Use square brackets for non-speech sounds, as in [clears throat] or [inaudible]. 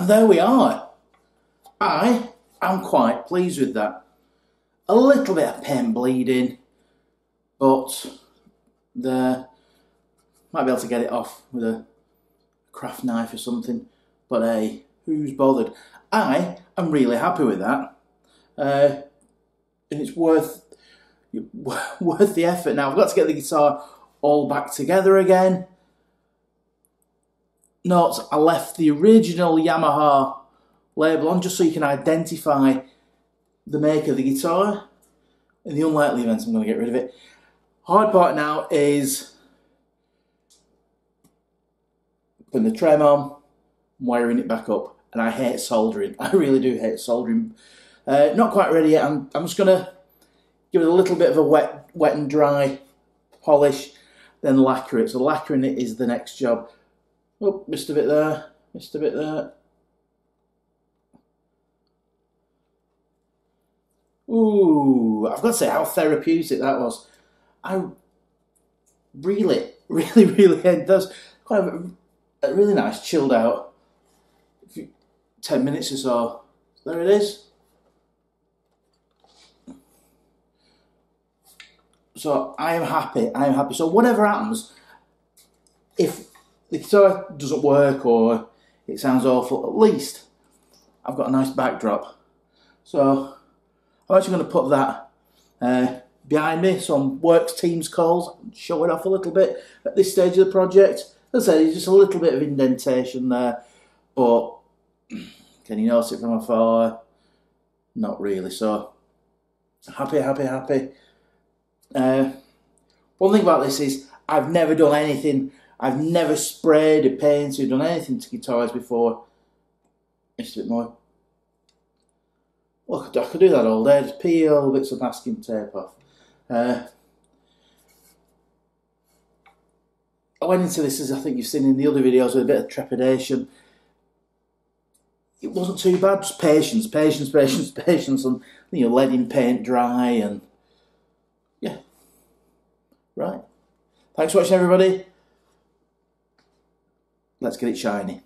And there we are. I am quite pleased with that. A little bit of paint bleeding, but the might be able to get it off with a craft knife or something. But hey, who's bothered? I am really happy with that, uh, and it's worth [laughs] worth the effort. Now I've got to get the guitar all back together again. Note, I left the original Yamaha label on just so you can identify the make of the guitar. In the unlikely event I'm going to get rid of it. Hard part now is putting the trem on, wiring it back up, and I hate soldering. [laughs] I really do hate soldering. Uh, not quite ready yet. I'm, I'm just going to give it a little bit of a wet, wet and dry polish, then lacquer it. So lacquering it is the next job. Oh, missed a bit there, missed a bit there. Ooh, I've got to say how therapeutic that was. I really, [laughs] really, really, it does quite a, a really nice, chilled out, 10 minutes or so. There it is. So I am happy, I am happy. So whatever happens, if the guitar doesn't work or it sounds awful, at least I've got a nice backdrop. So I'm actually going to put that uh, behind me, some works teams calls, show it off a little bit at this stage of the project. As I say, just a little bit of indentation there, but [clears throat] can you notice it from afar? Not really. So happy, happy, happy. Uh, one thing about this is I've never done anything I've never sprayed or painted or done anything to guitars before. Just a bit more. Look, I could do that all day. Just peel bits of masking tape off. Uh, I went into this as I think you've seen in the other videos with a bit of trepidation. It wasn't too bad, just patience, patience, patience, [laughs] patience, and you know, letting paint dry and yeah. Right. Thanks for watching everybody let's get it shiny.